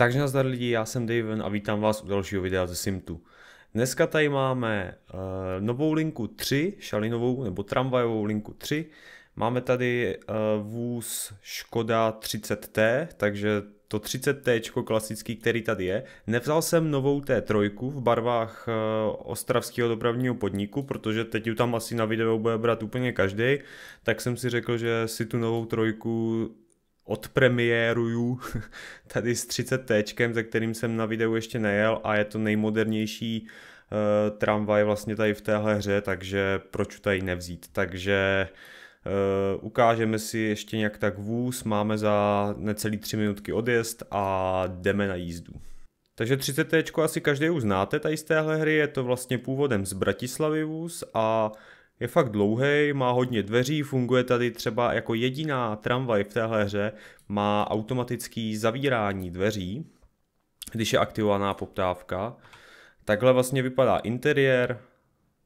Takže nazdar lidi, já jsem Daven a vítám vás u dalšího videa ze Simtu. Dneska tady máme uh, novou linku 3, šalinovou nebo tramvajovou linku 3. Máme tady uh, vůz Škoda 30T, takže to 30T klasický, který tady je. Nevzal jsem novou T3 v barvách uh, Ostravského dopravního podniku, protože teď ju tam asi na videu bude brát úplně každý, tak jsem si řekl, že si tu novou trojku odpremiéruju tady s 30T, za kterým jsem na videu ještě nejel a je to nejmodernější uh, tramvaj vlastně tady v téhle hře, takže proč tady nevzít. Takže uh, ukážeme si ještě nějak tak vůz, máme za necelý 3 minutky odjezd a jdeme na jízdu. Takže 30T asi každý už znáte tady z téhle hry, je to vlastně původem z Bratislavy vůz a je fakt dlouhý, má hodně dveří, funguje tady třeba jako jediná tramvaj v téhle hře, má automatický zavírání dveří, když je aktivovaná poptávka. Takhle vlastně vypadá interiér,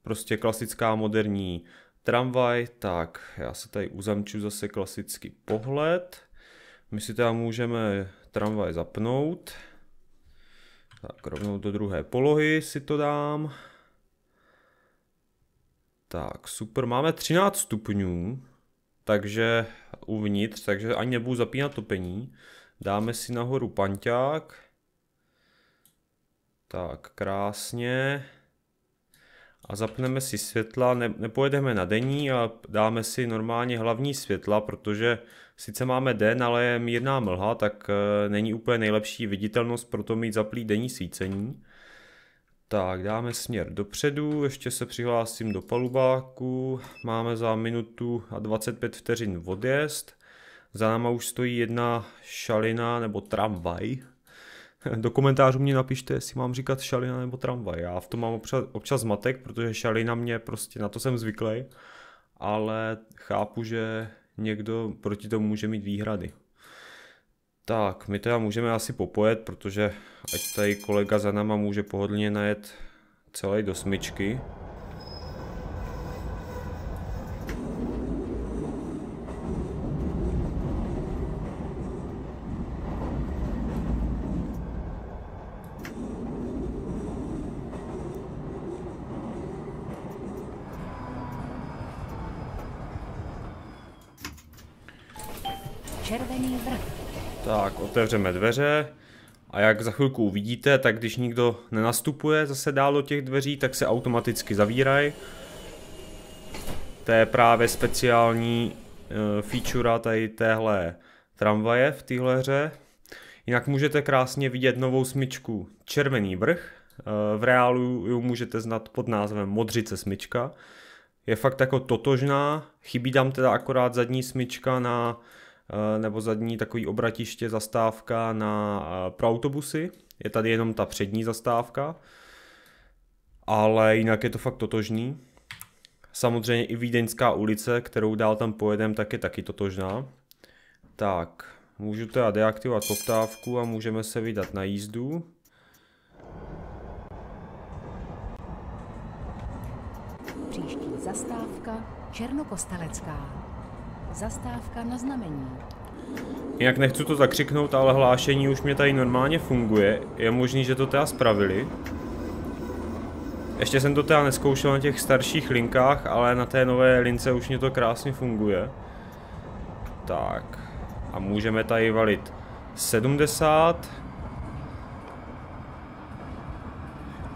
prostě klasická moderní tramvaj, tak já se tady uzamču zase klasický pohled. My si teda můžeme tramvaj zapnout. Tak rovnou do druhé polohy si to dám. Tak, super, máme 13 stupňů, takže uvnitř, takže ani nebudu zapínat topení. Dáme si nahoru panťák. Tak, krásně. A zapneme si světla, ne, nepojedeme na denní, ale dáme si normálně hlavní světla, protože sice máme den, ale je mírná mlha, tak e, není úplně nejlepší viditelnost, proto mít zaplý denní svícení. Tak, dáme směr dopředu, ještě se přihlásím do palubáku, máme za minutu a 25 vteřin odjezd. Za náma už stojí jedna šalina nebo tramvaj. Do komentářů mě napište, jestli mám říkat šalina nebo tramvaj. Já v tom mám občas, občas zmatek, protože šalina mě prostě, na to jsem zvyklý. Ale chápu, že někdo proti tomu může mít výhrady. Tak, my teda můžeme asi popojet, protože ať tady kolega za náma může pohodlně najet celé do smyčky. Červený vrch. Tak, otevřeme dveře a jak za chvilku uvidíte, tak když nikdo nenastupuje zase dál do těch dveří, tak se automaticky zavírají. To je právě speciální uh, feature tady téhle tramvaje v téhle hře. Jinak můžete krásně vidět novou smyčku Červený vrch. Uh, v reálu ji můžete znát pod názvem Modřice smyčka. Je fakt jako totožná, chybí tam teda akorát zadní smyčka na nebo zadní takový obratiště, zastávka na, eh, pro autobusy. Je tady jenom ta přední zastávka, ale jinak je to fakt totožný. Samozřejmě i Vídeňská ulice, kterou dál tam pojedem, tak je taky totožná. Tak, můžu teda deaktivovat poptávku a můžeme se vydat na jízdu. Příští zastávka Černokostalecká. Zastávka na znamení. Jak nechci to zakřiknout, ale hlášení už mě tady normálně funguje. Je možný, že to teda spravili. Ještě jsem to teda neskoušel na těch starších linkách, ale na té nové lince už mě to krásně funguje. Tak. A můžeme tady valit 70.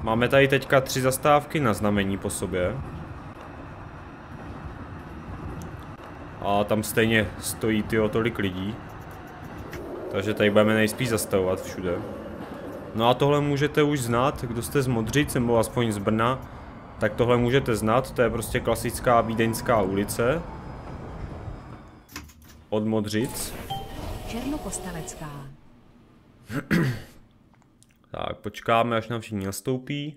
Máme tady teďka tři zastávky na znamení po sobě. A tam stejně stojí tyjo tolik lidí. Takže tady budeme nejspíš zastavovat všude. No a tohle můžete už znát, kdo jste z Modřic, nebo aspoň z Brna, tak tohle můžete znát, to je prostě klasická vídeňská ulice. Od Modřic. Tak, počkáme, až nám všichni nastoupí.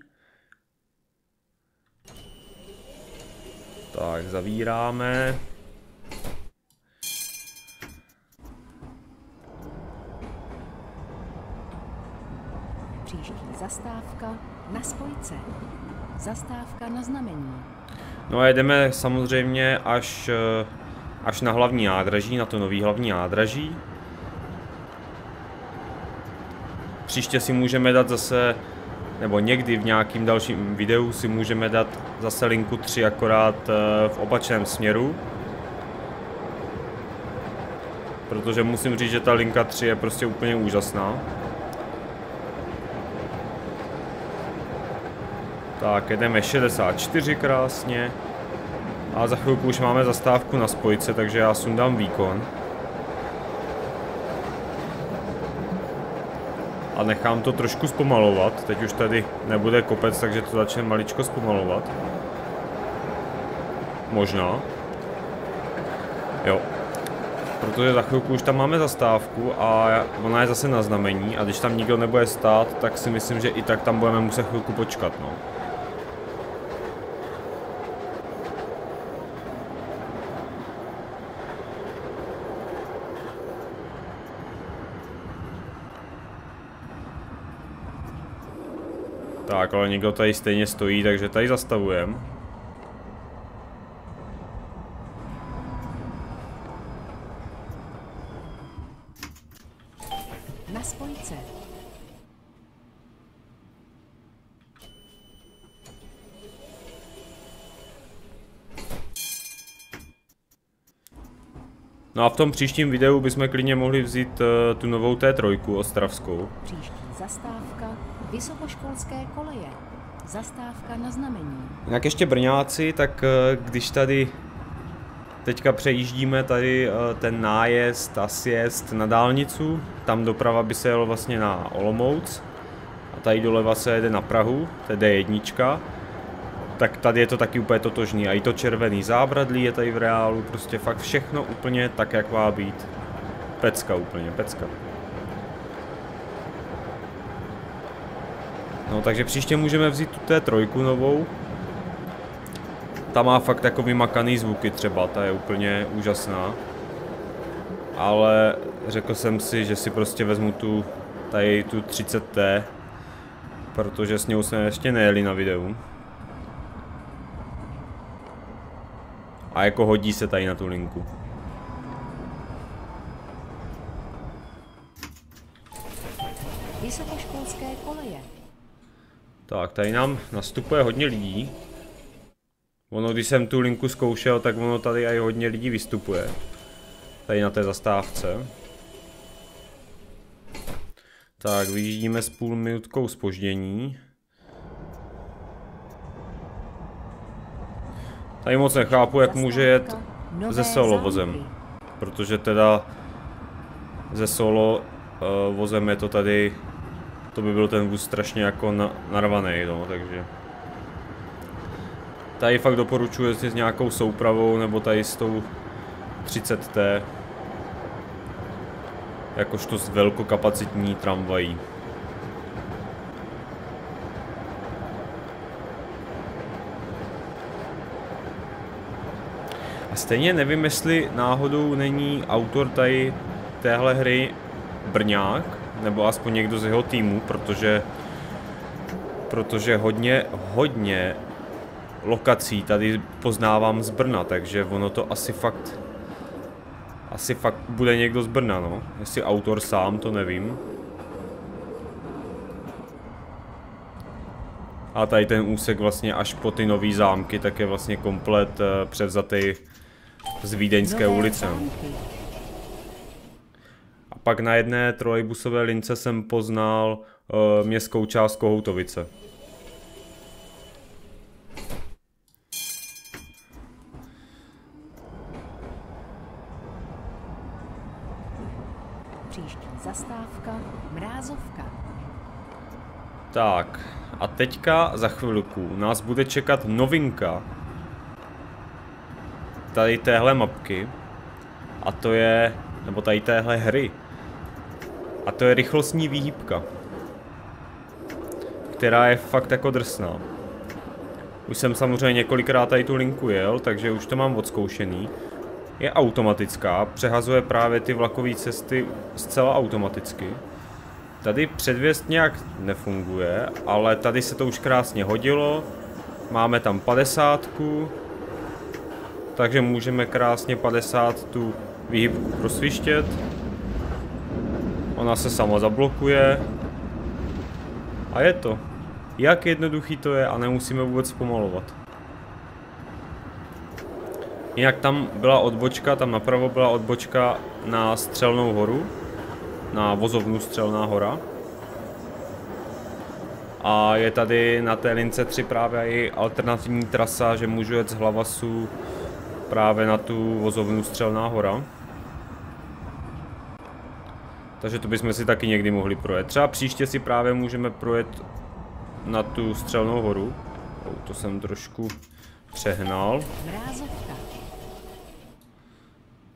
Tak, zavíráme. Příští zastávka na spojce. Zastávka na znamení. No a jedeme samozřejmě až, eh, až na hlavní nádraží, na to nový hlavní nádraží. Příště si můžeme dát zase, nebo někdy v nějakým dalším videu si můžeme dát zase linku 3 akorát eh, v opačném směru. Protože musím říct, že ta linka 3 je prostě úplně úžasná. Tak, jedeme 64 krásně. A za chvilku už máme zastávku na spojce, takže já sundám výkon. A nechám to trošku zpomalovat. Teď už tady nebude kopec, takže to začne maličko zpomalovat. Možná. Jo. Protože za chvilku už tam máme zastávku a ona je zase na znamení a když tam nikdo nebude stát, tak si myslím, že i tak tam budeme muset chvilku počkat, no. Tak, ale někdo tady stejně stojí, takže tady zastavujeme. Na spojce. No a v tom příštím videu bychom klidně mohli vzít uh, tu novou T3 ostravskou. Příští zastávka vysokoškolské koleje. Zastávka na znamení. Jak ještě Brňáci, tak uh, když tady teďka přejíždíme tady uh, ten nájezd a sjezd na dálnicu, tam doprava by se jelo vlastně na Olomouc a tady doleva se jede na Prahu, to je D1, tak tady je to taky úplně totožný. A i to červený zábradlí je tady v reálu, prostě fakt všechno úplně tak, jak má být. Pecka úplně, pecka. No takže příště můžeme vzít tu té trojku novou. Ta má fakt jako vymakaný zvuky třeba, ta je úplně úžasná. Ale řekl jsem si, že si prostě vezmu tu, tady tu 30T, protože s ní jsme ještě nejeli na videu. A jako hodí se tady na tu linku. Vysokoškolské koleje. Tak, tady nám nastupuje hodně lidí. Ono, když jsem tu linku zkoušel, tak ono tady i hodně lidí vystupuje. Tady na té zastávce. Tak, vyjíždíme s půl minutkou spoždění. Tady moc nechápu, jak může jet ze solo vozem. Protože teda ze solo uh, vozem je to tady, to by byl ten vůz strašně jako na, narvaný, no, takže. Tady fakt doporučuji, jestli s nějakou soupravou nebo tady s tou 30T. Jakožto s velkokapacitní tramvají. A stejně nevím, jestli náhodou není autor tady téhle hry Brňák, nebo aspoň někdo z jeho týmu, protože protože hodně, hodně lokací tady poznávám z Brna, takže ono to asi fakt asi fakt bude někdo z Brna, no. Jestli autor sám, to nevím. A tady ten úsek vlastně až po ty nový zámky, tak je vlastně komplet uh, převzatý z Vídeňské ulice. A pak na jedné trolejbusové lince jsem poznal uh, městskou část Kohoutovice. Příští zastávka Mrázovka. Tak, a teďka za chvilku nás bude čekat novinka tady téhle mapky. A to je, nebo tady téhle hry. A to je rychlostní výhybka. Která je fakt jako drsná. Už jsem samozřejmě několikrát tady tu linku jel, takže už to mám odzkoušený. Je automatická, přehazuje právě ty vlakové cesty zcela automaticky. Tady předvěst nějak nefunguje, ale tady se to už krásně hodilo. Máme tam 50, takže můžeme krásně 50 tu výhybku prosvištět. Ona se sama zablokuje A je to. Jak jednoduchý to je a nemusíme vůbec pomalovat. Jinak tam byla odbočka, tam napravo byla odbočka na Střelnou horu. Na vozovnu Střelná hora. A je tady na té lince 3 právě i alternativní trasa, že můžu jet z Hlavasu právě na tu vozovnu Střelná hora. Takže to bychom si taky někdy mohli projet. Třeba příště si právě můžeme projet na tu Střelnou horu. Oh, to jsem trošku přehnal.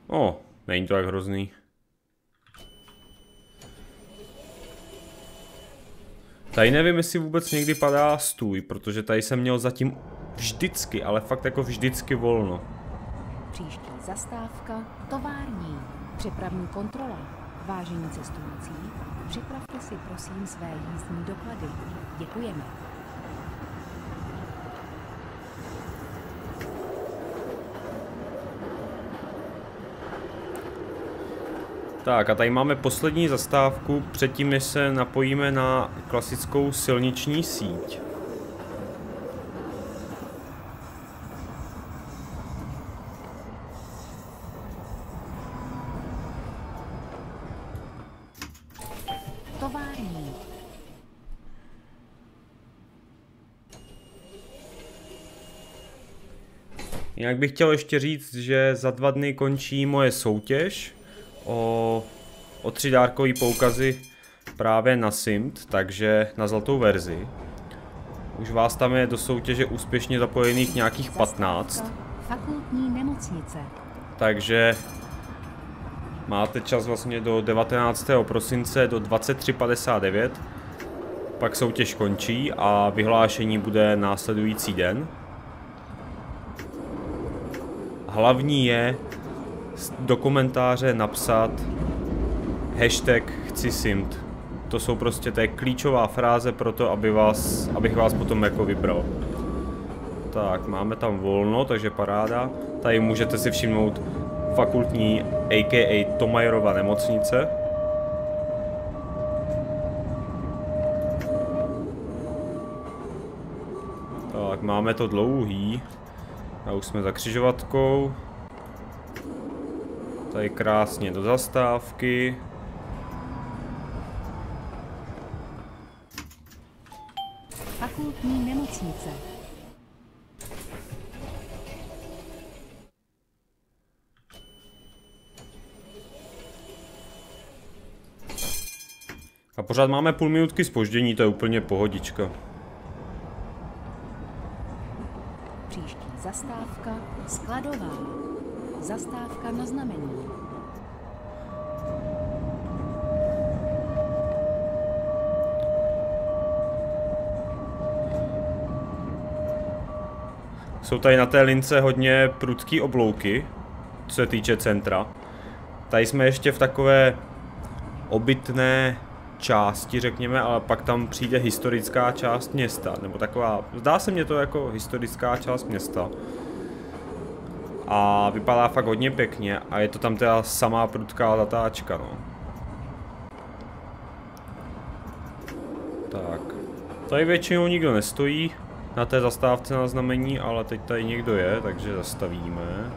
O, není to tak hrozný. Tady nevím, jestli vůbec někdy padá stůj, protože tady jsem měl zatím vždycky, ale fakt jako vždycky volno. Příští zastávka tovární. Přepravní kontrola. Vážení cestující, připravte si prosím své jízdní doklady. Děkujeme. Tak a tady máme poslední zastávku předtím, než se napojíme na klasickou silniční síť. Jinak bych chtěl ještě říct, že za dva dny končí moje soutěž o, o tři dárkové poukazy právě na Simt, takže na zlatou verzi. Už vás tam je do soutěže úspěšně zapojených nějakých 15, Zastávka Fakultní nemocnice. takže máte čas vlastně do 19. prosince do 23.59. Pak soutěž končí a vyhlášení bude následující den. Hlavní je do komentáře napsat hashtag chci simt. To jsou prostě, to je klíčová fráze pro to, aby vás, abych vás potom jako vybral. Tak, máme tam volno, takže paráda. Tady můžete si všimnout fakultní a.k.a. Tomajerova nemocnice. Tak, máme to dlouhý. A už jsme za křižovatkou. Tady krásně do zastávky. Fakultní nemocnice. A pořád máme půl minutky spoždění, to je úplně pohodička. Příští zastávka Skladová. Zastávka na znamení. Jsou tady na té lince hodně prudký oblouky, co se týče centra. Tady jsme ještě v takové obytné části, řekněme, ale pak tam přijde historická část města, nebo taková, zdá se mně to jako historická část města. A vypadá fakt hodně pěkně a je to tam teda samá prudká zatáčka, no. Tak. Tady většinou nikdo nestojí na té zastávce na znamení, ale teď tady někdo je, takže zastavíme.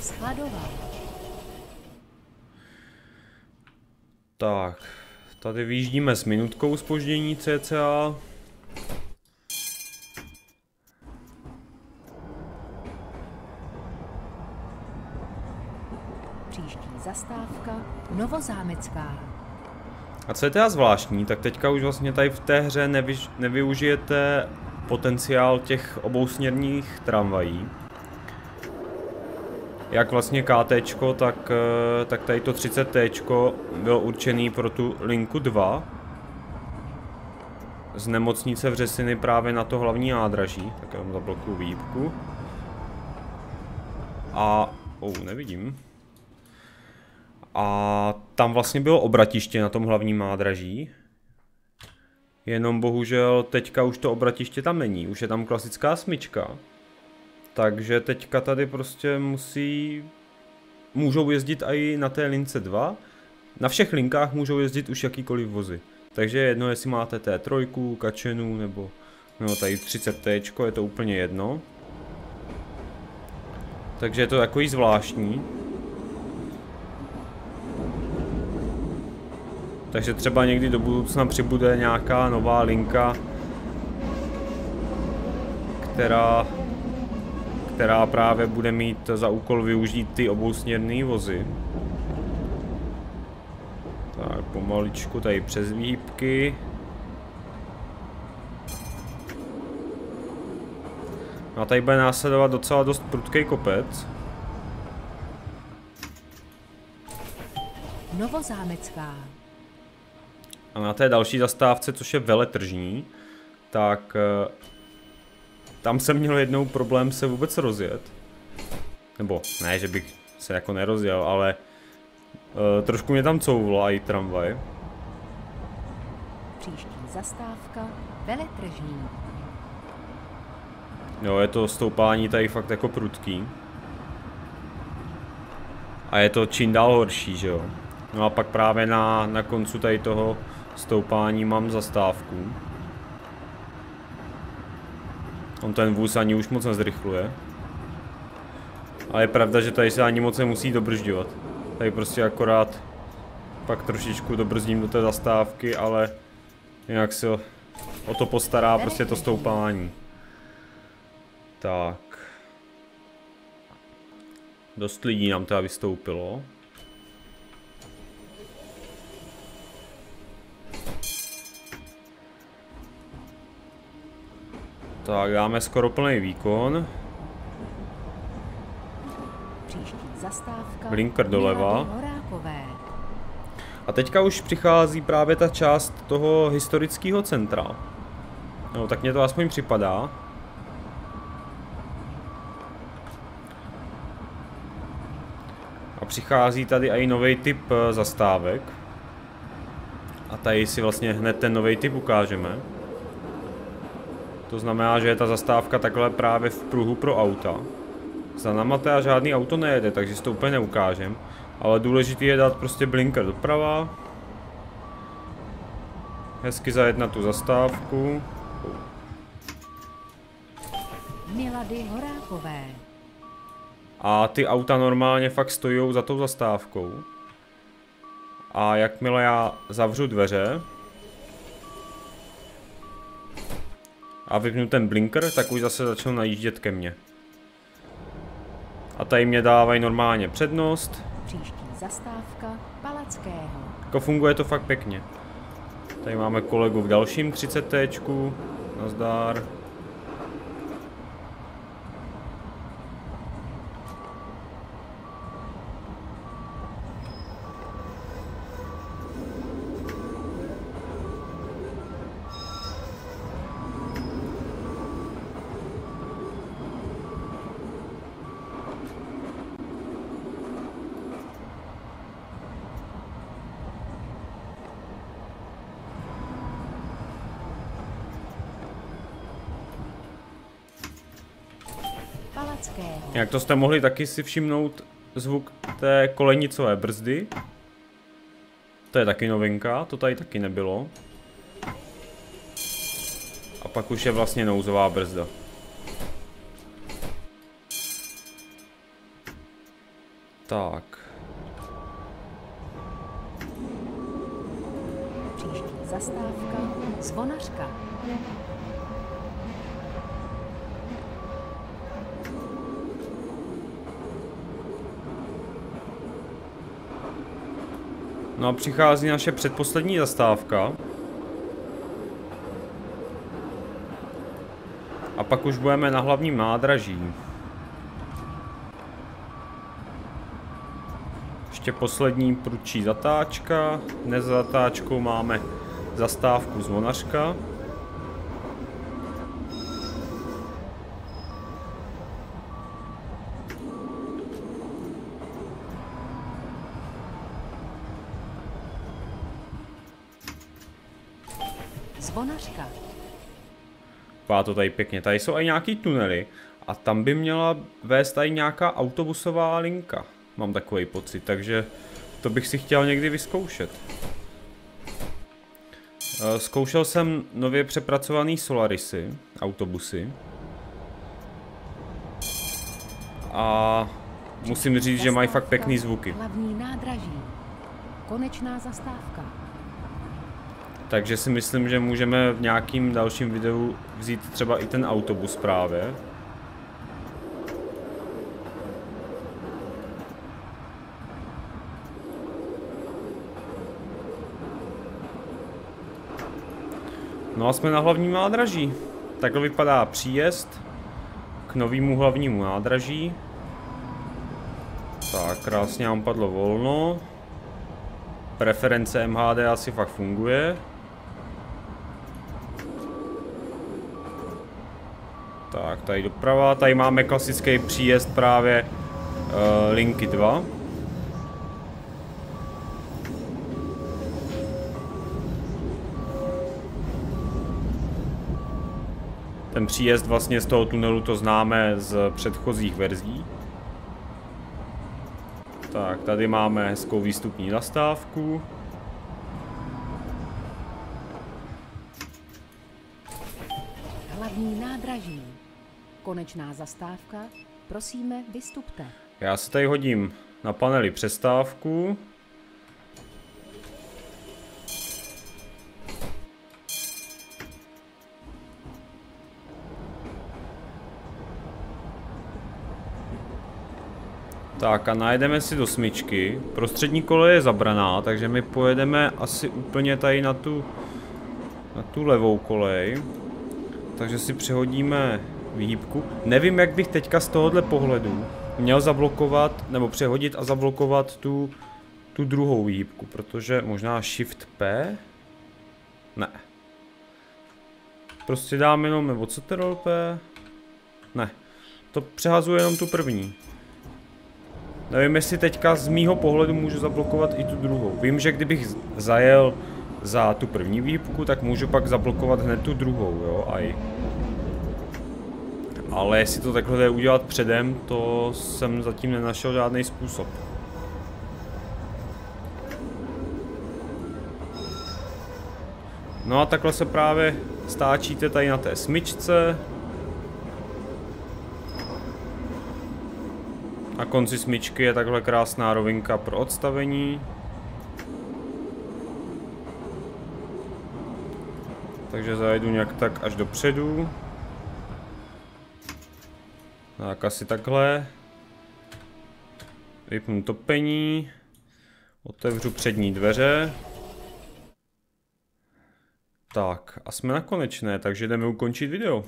Skladová. Tak, tady vyjíždíme s minutkou spoždění cca. Příští zastávka Novozámecká. A co je teda zvláštní, tak teďka už vlastně tady v té hře nevy, nevyužijete potenciál těch obousměrných tramvají. Jak vlastně KT, tak, eh, tak tady to 30T bylo určený pro tu linku 2 z nemocnice Vřesiny právě na to hlavní nádraží, tak já vám zablokuju výjibku. A, oh, nevidím. A tam vlastně bylo obratiště na tom hlavním nádraží. Jenom bohužel teďka už to obratiště tam není, už je tam klasická smyčka. Takže teďka tady prostě musí... Můžou jezdit i na té lince 2, na všech linkách můžou jezdit už jakýkoliv vozy. Takže jedno, jestli máte T3, kačenu nebo, nebo tady 30T, je to úplně jedno. Takže je to takový zvláštní. Takže třeba někdy do budoucna přibude nějaká nová linka, která, která právě bude mít za úkol využít ty obousměrné vozy. Tak pomaličku tady přes výhybky. No a tady bude následovat docela dost prudký kopec. Novozámecká. A na té další zastávce, což je veletržní, tak eh, tam jsem měl jednou problém se vůbec rozjet. Nebo ne, že bych se jako nerozjel, ale uh, trošku mě tam couvla i tramvaj. Příští zastávka veletržní. Jo, je to stoupání tady fakt jako prudký. A je to čím dál horší, že jo. No a pak právě na, na koncu tady toho stoupání mám zastávku. On ten vůz ani už moc nezrychluje. Ale je pravda, že tady se ani moc nemusí dobržďovat. Tady prostě akorát pak trošičku dobrzdím do té zastávky, ale nějak se o to postará prostě to stoupání. Tak. Dost lidí nám teda vystoupilo. Tak, dáme skoro plný výkon. Blinker doleva. A teďka už přichází právě ta část toho historického centra. No, tak mě to aspoň připadá. A přichází tady i nový typ eh, zastávek. A tady si vlastně hned ten nový typ ukážeme. To znamená, že je ta zastávka takhle právě v pruhu pro auta. Za náma teda žádný auto nejede, takže si to úplně neukážem. Ale důležité je dát prostě blinker doprava. Hezky zajet na tu zastávku. Milady Horákové. A ty auta normálně fakt stojí za tou zastávkou. A jakmile já zavřu dveře a vypnu ten blinker, tak už zase začnou najíždět ke mně. A tady mě dávají normálně přednost. Příští zastávka Palackého. Jako funguje to fakt pěkně. Tady máme kolegu v dalším 30T. Nazdár. Jak to jste mohli taky si všimnout zvuk té kolejnicové brzdy. To je taky novinka, to tady taky nebylo. A pak už je vlastně nouzová brzda. Tak. Příští zastávka Zvonařka. No a přichází naše předposlední zastávka. A pak už budeme na hlavním nádraží. Ještě poslední prudčí zatáčka. Dnes za zatáčkou máme zastávku Zvonařka. Zvonařka. Vypadá to tady pěkně. Tady jsou i nějaký tunely a tam by měla vést tady nějaká autobusová linka. Mám takový pocit, takže To bych si chtěl někdy vyzkoušet. Eh, zkoušel jsem nově přepracovaný Solarisy, autobusy. A musím říct, že mají fakt pěkný zvuky. Hlavní nádraží. Konečná zastávka. Takže si myslím, že můžeme v nějakým dalším videu vzít třeba i ten autobus právě. No a jsme na hlavním nádraží. Takhle vypadá příjezd k novému hlavnímu nádraží. Tak, krásně nám padlo volno. Preference MHD asi fakt funguje. Tak, tady doprava, tady máme klasický příjezd právě uh, linky 2. Ten příjezd vlastně z toho tunelu to známe z předchozích verzí. Tak, tady máme hezkou výstupní zastávku. Konečná zastávka. Prosíme, vystupte. Já se tady hodím na paneli přestávku. Tak a najedeme si do smyčky. Prostřední kole je zabraná, takže my pojedeme asi úplně tady na tu, na tu levou kolej. Takže si přehodíme výhybku. Nevím, jak bych teďka z tohohle pohledu měl zablokovat, nebo přehodit a zablokovat tu, tu druhou výhybku, protože možná Shift P? Ne. Prostě dám jenom, nebo Ctrl P? Ne. To přehazuje jenom tu první. Nevím, jestli teďka z mýho pohledu můžu zablokovat i tu druhou. Vím, že kdybych zajel za tu první výhybku, tak můžu pak zablokovat hned tu druhou, jo, aj. Ale jestli to takhle jde udělat předem, to jsem zatím nenašel žádný způsob. No a takhle se právě stáčíte tady na té smyčce. Na konci smyčky je takhle krásná rovinka pro odstavení. Takže zajedu nějak tak až dopředu. Tak asi takhle. Vypnu topení. Otevřu přední dveře. Tak a jsme na konečné, takže jdeme ukončit video.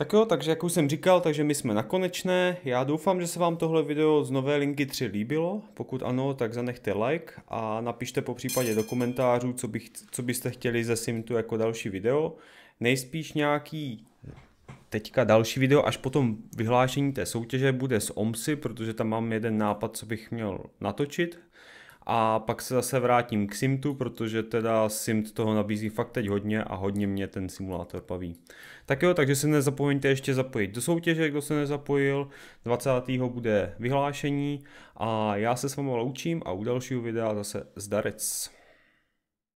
Tak jo, takže jak už jsem říkal, takže my jsme na konečné. Já doufám, že se vám tohle video z nové linky 3 líbilo. Pokud ano, tak zanechte like a napište po případě do komentářů, co, bych, co byste chtěli ze Simtu jako další video. Nejspíš nějaký teďka další video až po tom vyhlášení té soutěže bude z OMSy, protože tam mám jeden nápad, co bych měl natočit. A pak se zase vrátím k Simtu, protože teda Simt toho nabízí fakt teď hodně a hodně mě ten simulátor baví. Tak jo, takže se nezapomeňte ještě zapojit do soutěže, kdo se nezapojil. 20. bude vyhlášení a já se s vámi loučím a u dalšího videa zase zdarec.